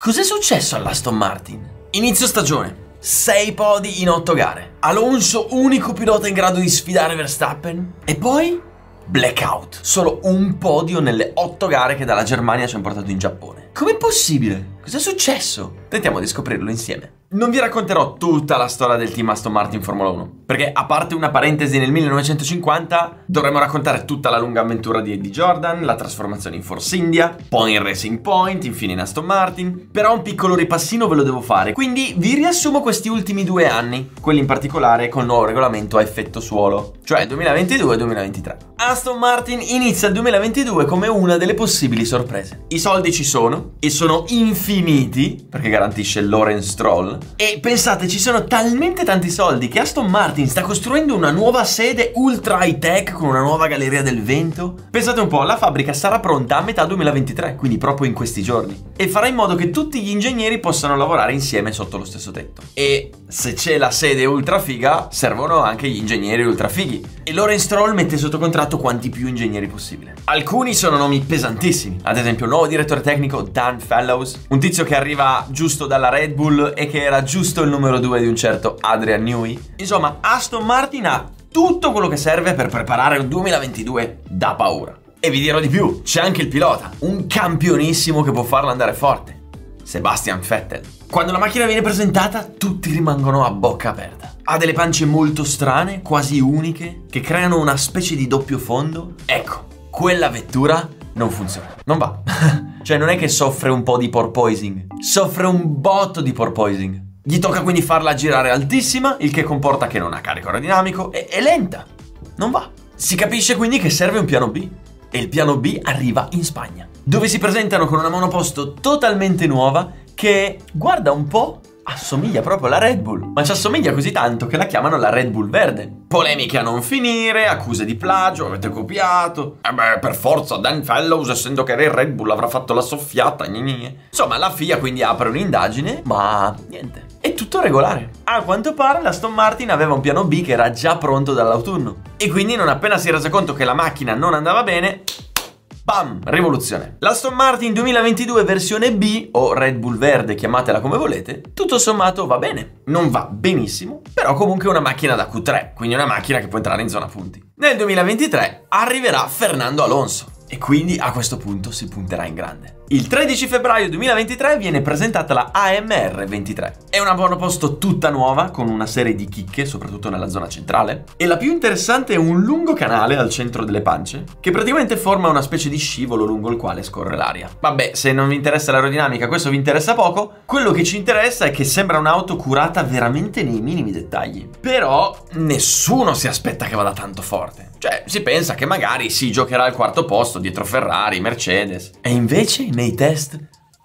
Cos'è successo all'Aston Martin? Inizio stagione. 6 podi in 8 gare. Alonso unico pilota in grado di sfidare Verstappen. E poi blackout. Solo un podio nelle 8 gare che dalla Germania ci hanno portato in Giappone. Com'è possibile? Cos'è successo? Tentiamo di scoprirlo insieme. Non vi racconterò tutta la storia del team Aston Martin Formula 1, perché a parte una parentesi nel 1950, dovremmo raccontare tutta la lunga avventura di Eddie Jordan, la trasformazione in Force India, poi in Racing Point, infine in Aston Martin. Però un piccolo ripassino ve lo devo fare, quindi vi riassumo questi ultimi due anni, quelli in particolare con il nuovo regolamento a effetto suolo, cioè 2022 e 2023. Aston Martin inizia il 2022 come una delle possibili sorprese. I soldi ci sono, e sono infiniti, perché garantisce Lawrence Stroll, e pensate, ci sono talmente tanti soldi che Aston Martin sta costruendo una nuova sede ultra high tech con una nuova galleria del vento. Pensate un po', la fabbrica sarà pronta a metà 2023, quindi proprio in questi giorni. E farà in modo che tutti gli ingegneri possano lavorare insieme sotto lo stesso tetto. E se c'è la sede ultra figa, servono anche gli ingegneri ultra fighi. E Lawrence Stroll mette sotto contratto quanti più ingegneri possibile. Alcuni sono nomi pesantissimi, ad esempio il nuovo direttore tecnico Dan Fellows, un tizio che arriva giusto dalla Red Bull e che era giusto il numero 2 di un certo Adrian Newey. Insomma, Aston Martin ha tutto quello che serve per preparare un 2022 da paura. E vi dirò di più, c'è anche il pilota, un campionissimo che può farlo andare forte, Sebastian Vettel. Quando la macchina viene presentata, tutti rimangono a bocca aperta. Ha delle pance molto strane, quasi uniche, che creano una specie di doppio fondo. Ecco, quella vettura non funziona, non va. cioè non è che soffre un po' di porpoising, soffre un botto di porpoising. Gli tocca quindi farla girare altissima, il che comporta che non ha carico aerodinamico e è lenta. Non va. Si capisce quindi che serve un piano B. E il piano B arriva in Spagna, dove si presentano con una monoposto totalmente nuova che, guarda un po', assomiglia proprio alla Red Bull, ma ci assomiglia così tanto che la chiamano la Red Bull verde. Polemiche a non finire, accuse di plagio, avete copiato. E eh beh, per forza, Dan Fellows, essendo che era il Red Bull, avrà fatto la soffiata. Gne gne. Insomma, la FIA quindi apre un'indagine, ma niente. È tutto regolare. A quanto pare la Aston Martin aveva un piano B che era già pronto dall'autunno. E quindi non appena si è resa conto che la macchina non andava bene, Bam! Rivoluzione. L'Aston Martin 2022 versione B, o Red Bull verde, chiamatela come volete, tutto sommato va bene. Non va benissimo, però comunque è una macchina da Q3, quindi una macchina che può entrare in zona punti. Nel 2023 arriverà Fernando Alonso e quindi a questo punto si punterà in grande. Il 13 febbraio 2023 viene presentata la AMR 23. È una monoposto tutta nuova, con una serie di chicche, soprattutto nella zona centrale. E la più interessante è un lungo canale al centro delle pance, che praticamente forma una specie di scivolo lungo il quale scorre l'aria. Vabbè, se non vi interessa l'aerodinamica, questo vi interessa poco. Quello che ci interessa è che sembra un'auto curata veramente nei minimi dettagli. Però nessuno si aspetta che vada tanto forte. Cioè, si pensa che magari si giocherà al quarto posto dietro Ferrari, Mercedes. E invece nei test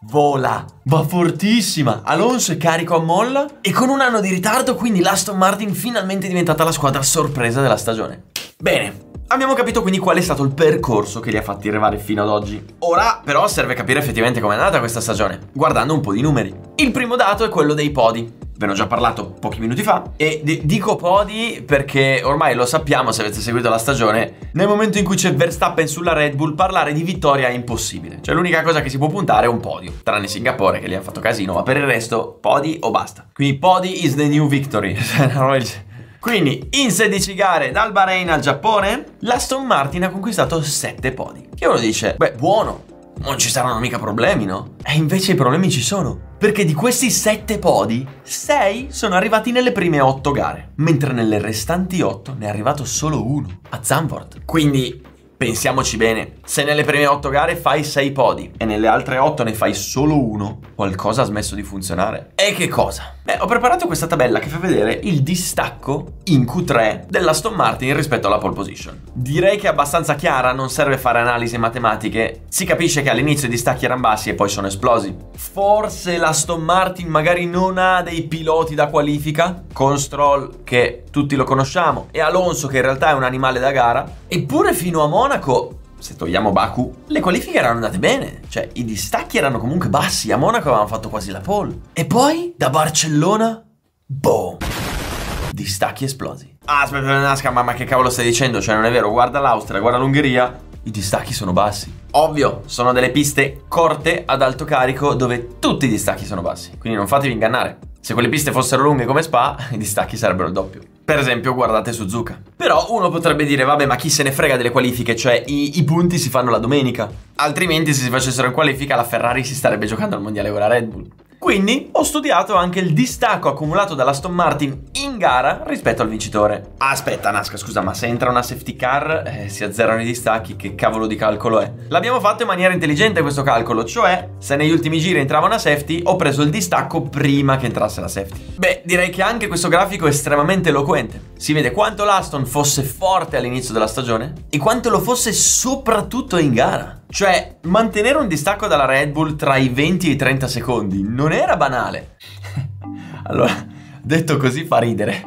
vola, va fortissima. Alonso è carico a molla e con un anno di ritardo quindi l'Aston Martin finalmente è diventata la squadra sorpresa della stagione. Bene, Abbiamo capito quindi qual è stato il percorso che li ha fatti arrivare fino ad oggi. Ora però serve capire effettivamente com'è andata questa stagione, guardando un po' di numeri. Il primo dato è quello dei podi ve ne ho già parlato pochi minuti fa. E d- dico podi perché ormai lo sappiamo se avete seguito la stagione. Nel momento in cui c'è Verstappen sulla Red Bull, parlare di vittoria è impossibile. Cioè, l'unica cosa che si può puntare è un podio. Tranne Singapore che gli hanno fatto casino, ma per il resto, podi o basta. Quindi, podi is the new victory. Quindi, in 16 gare dal Bahrain al Giappone, l'Aston Martin ha conquistato 7 podi. Che uno dice, beh, buono, non ci saranno mica problemi, no? E invece i problemi ci sono. Perché di questi 7 podi, 6 sono arrivati nelle prime 8 gare, mentre nelle restanti 8 ne è arrivato solo uno, a Zandvoort. Quindi pensiamoci bene, se nelle prime 8 gare fai 6 podi e nelle altre 8 ne fai solo uno, qualcosa ha smesso di funzionare. E che cosa? Beh, ho preparato questa tabella che fa vedere il distacco in Q3 dell'Aston Martin rispetto alla pole position. Direi che è abbastanza chiara, non serve fare analisi matematiche. Si capisce che all'inizio i distacchi erano bassi e poi sono esplosi. Forse l'Aston Martin magari non ha dei piloti da qualifica, con Stroll che tutti lo conosciamo e Alonso che in realtà è un animale da gara. Eppure fino a Monaco se togliamo Baku, le qualifiche erano andate bene. Cioè, i distacchi erano comunque bassi. A Monaco avevano fatto quasi la pole. E poi, da Barcellona, boom. Distacchi esplosi. Ah, aspetta, Nasca, ma, che cavolo stai dicendo? Cioè, non è vero, guarda l'Austria, guarda l'Ungheria. I distacchi sono bassi. Ovvio, sono delle piste corte ad alto carico dove tutti i distacchi sono bassi, quindi non fatevi ingannare. Se quelle piste fossero lunghe come Spa, i distacchi sarebbero il doppio. Per esempio, guardate Suzuka. Però uno potrebbe dire, vabbè, ma chi se ne frega delle qualifiche? Cioè, i, i, punti si fanno la domenica. Altrimenti, se si facessero in qualifica, la Ferrari si starebbe giocando al mondiale con la Red Bull. Quindi ho studiato anche il distacco accumulato dall'Aston Martin in gara rispetto al vincitore. Aspetta, Nasca, scusa, ma se entra una safety car eh, si azzerano i distacchi, che cavolo di calcolo è? L'abbiamo fatto in maniera intelligente questo calcolo, cioè se negli ultimi giri entrava una safety ho preso il distacco prima che entrasse la safety. Beh, direi che anche questo grafico è estremamente eloquente. Si vede quanto l'Aston fosse forte all'inizio della stagione e quanto lo fosse soprattutto in gara. Cioè, mantenere un distacco dalla Red Bull tra i 20 e i 30 secondi non era banale. allora, detto così fa ridere.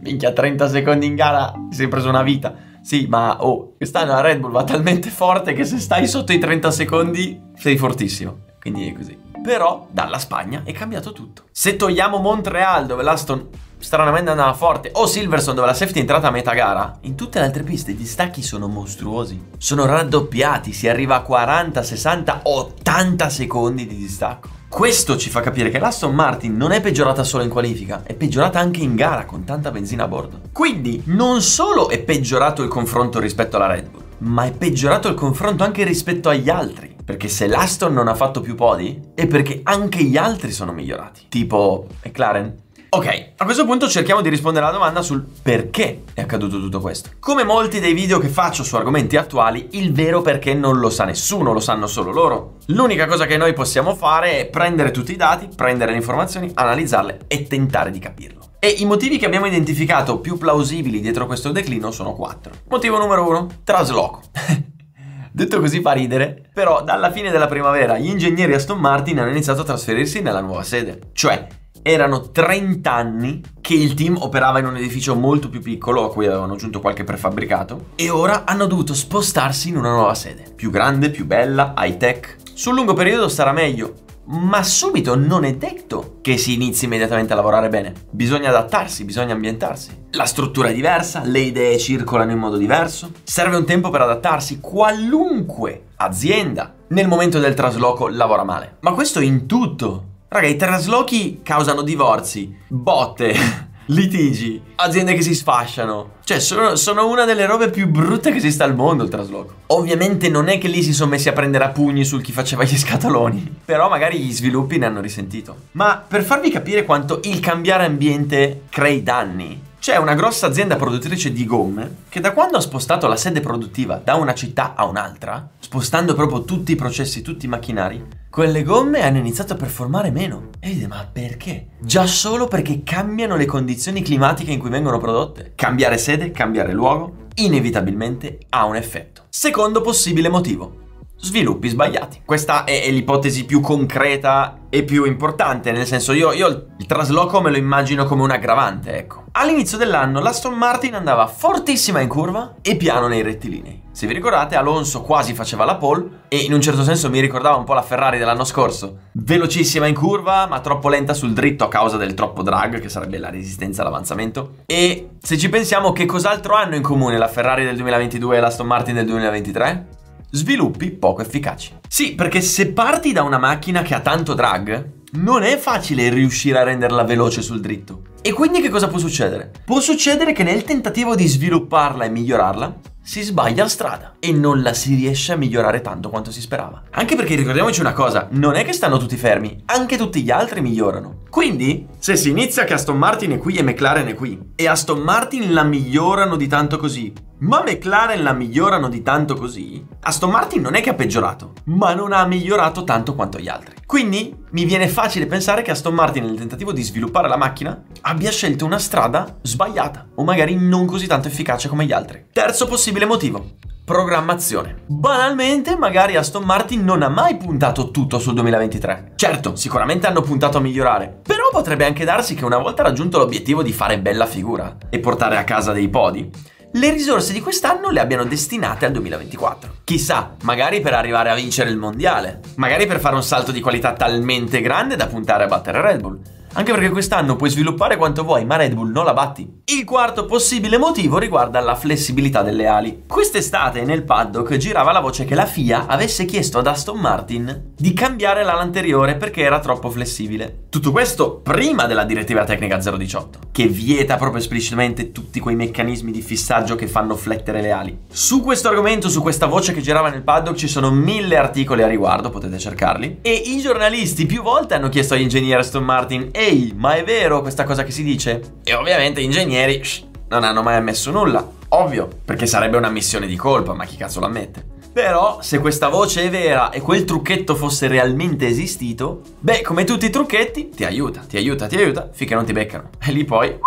Minchia, 30 secondi in gara, ti sei preso una vita. Sì, ma oh, quest'anno la Red Bull va talmente forte che se stai sotto i 30 secondi sei fortissimo. Quindi è così. Però dalla Spagna è cambiato tutto. Se togliamo Montreal, dove l'Aston stranamente andava forte, o Silverstone dove la safety è entrata a metà gara, in tutte le altre piste i distacchi sono mostruosi. Sono raddoppiati, si arriva a 40, 60, 80 secondi di distacco. Questo ci fa capire che l'Aston Martin non è peggiorata solo in qualifica, è peggiorata anche in gara con tanta benzina a bordo. Quindi non solo è peggiorato il confronto rispetto alla Red Bull, ma è peggiorato il confronto anche rispetto agli altri. Perché se l'Aston non ha fatto più podi, è perché anche gli altri sono migliorati. Tipo McLaren, Ok, a questo punto cerchiamo di rispondere alla domanda sul perché è accaduto tutto questo. Come molti dei video che faccio su argomenti attuali, il vero perché non lo sa nessuno, lo sanno solo loro. L'unica cosa che noi possiamo fare è prendere tutti i dati, prendere le informazioni, analizzarle e tentare di capirlo. E i motivi che abbiamo identificato più plausibili dietro questo declino sono quattro. Motivo numero uno, trasloco. Detto così fa ridere, però dalla fine della primavera gli ingegneri Aston Martin hanno iniziato a trasferirsi nella nuova sede. Cioè, erano 30 anni che il team operava in un edificio molto più piccolo a cui avevano aggiunto qualche prefabbricato e ora hanno dovuto spostarsi in una nuova sede, più grande, più bella, high tech. Sul lungo periodo sarà meglio, ma subito non è detto che si inizi immediatamente a lavorare bene. Bisogna adattarsi, bisogna ambientarsi. La struttura è diversa, le idee circolano in modo diverso. Serve un tempo per adattarsi. Qualunque azienda nel momento del trasloco lavora male. Ma questo in tutto. Raga, i traslochi causano divorzi, botte, litigi, aziende che si sfasciano. Cioè, sono, sono, una delle robe più brutte che esista al mondo il trasloco. Ovviamente non è che lì si sono messi a prendere a pugni sul chi faceva gli scatoloni. Però magari gli sviluppi ne hanno risentito. Ma per farvi capire quanto il cambiare ambiente crei danni, c'è una grossa azienda produttrice di gomme che da quando ha spostato la sede produttiva da una città a un'altra, spostando proprio tutti i processi, tutti i macchinari, quelle gomme hanno iniziato a performare meno. E dite, ma perché? Già solo perché cambiano le condizioni climatiche in cui vengono prodotte. Cambiare sede, cambiare luogo, inevitabilmente ha un effetto. Secondo possibile motivo sviluppi sbagliati. Questa è, l'ipotesi più concreta e più importante, nel senso io, io il trasloco me lo immagino come un aggravante, ecco. All'inizio dell'anno l'Aston Martin andava fortissima in curva e piano nei rettilinei. Se vi ricordate, Alonso quasi faceva la pole e in un certo senso mi ricordava un po' la Ferrari dell'anno scorso. Velocissima in curva, ma troppo lenta sul dritto a causa del troppo drag, che sarebbe la resistenza all'avanzamento. E se ci pensiamo, che cos'altro hanno in comune la Ferrari del 2022 e l'Aston Martin del 2023? Sviluppi poco efficaci. Sì, perché se parti da una macchina che ha tanto drag, non è facile riuscire a renderla veloce sul dritto. E quindi che cosa può succedere? Può succedere che nel tentativo di svilupparla e migliorarla, si sbaglia strada e non la si riesce a migliorare tanto quanto si sperava. Anche perché ricordiamoci una cosa, non è che stanno tutti fermi, anche tutti gli altri migliorano. Quindi, se si inizia che Aston Martin è qui e McLaren è qui, e Aston Martin la migliorano di tanto così, ma McLaren la migliorano di tanto così, Aston Martin non è che ha peggiorato, ma non ha migliorato tanto quanto gli altri. Quindi mi viene facile pensare che Aston Martin nel tentativo di sviluppare la macchina abbia scelto una strada sbagliata o magari non così tanto efficace come gli altri. Terzo possibile motivo. Programmazione. Banalmente, magari Aston Martin non ha mai puntato tutto sul 2023. Certo, sicuramente hanno puntato a migliorare, però potrebbe anche darsi che una volta raggiunto l'obiettivo di fare bella figura e portare a casa dei podi, le risorse di quest'anno le abbiano destinate al 2024. Chissà, magari per arrivare a vincere il mondiale, magari per fare un salto di qualità talmente grande da puntare a battere Red Bull. Anche perché quest'anno puoi sviluppare quanto vuoi, ma Red Bull non la batti. Il quarto possibile motivo riguarda la flessibilità delle ali. Quest'estate nel paddock girava la voce che la FIA avesse chiesto ad Aston Martin di cambiare l'ala anteriore perché era troppo flessibile. Tutto questo prima della direttiva tecnica 018, che vieta proprio esplicitamente tutti quei meccanismi di fissaggio che fanno flettere le ali. Su questo argomento, su questa voce che girava nel paddock, ci sono mille articoli a riguardo, potete cercarli. E i giornalisti più volte hanno chiesto agli ingegneri Aston Martin: Ehi, ma è vero questa cosa che si dice? E ovviamente gli ingegneri shh, non hanno mai ammesso nulla. Ovvio, perché sarebbe una missione di colpa, ma chi cazzo lo ammette? Però, se questa voce è vera e quel trucchetto fosse realmente esistito, beh, come tutti i trucchetti, ti aiuta, ti aiuta, ti aiuta, finché non ti beccano. E lì poi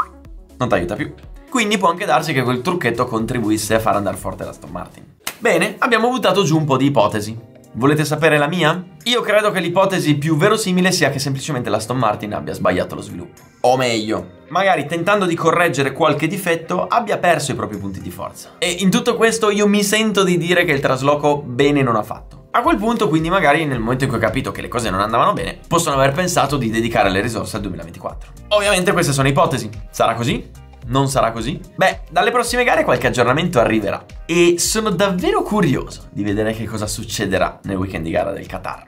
non ti aiuta più. Quindi può anche darsi che quel trucchetto contribuisse a far andare forte la Aston Martin. Bene, abbiamo buttato giù un po' di ipotesi. Volete sapere la mia? Io credo che l'ipotesi più verosimile sia che semplicemente la Aston Martin abbia sbagliato lo sviluppo. O meglio, magari tentando di correggere qualche difetto abbia perso i propri punti di forza. E in tutto questo io mi sento di dire che il trasloco bene non ha fatto. A quel punto, quindi, magari nel momento in cui ho capito che le cose non andavano bene, possono aver pensato di dedicare le risorse al 2024. Ovviamente queste sono ipotesi. Sarà così? Non sarà così? Beh, dalle prossime gare qualche aggiornamento arriverà e sono davvero curioso di vedere che cosa succederà nel weekend di gara del Qatar.